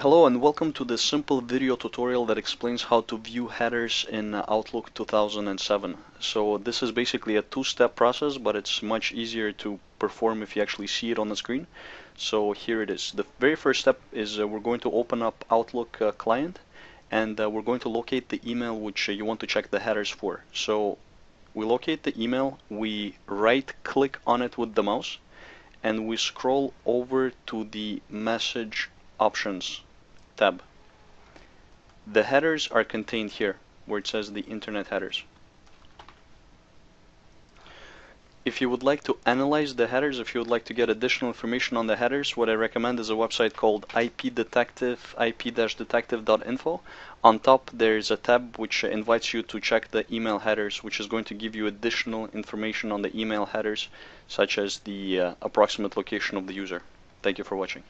Hello and welcome to this simple video tutorial that explains how to view headers in Outlook 2007. So this is basically a two-step process but it's much easier to perform if you actually see it on the screen. So here it is. The very first step is uh, we're going to open up Outlook uh, client and uh, we're going to locate the email which uh, you want to check the headers for. So we locate the email, we right click on it with the mouse and we scroll over to the message options tab. The headers are contained here where it says the internet headers. If you would like to analyze the headers, if you would like to get additional information on the headers, what I recommend is a website called ipdetective, ip-detective.info. On top there's a tab which invites you to check the email headers, which is going to give you additional information on the email headers, such as the uh, approximate location of the user. Thank you for watching.